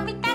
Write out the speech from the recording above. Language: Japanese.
みた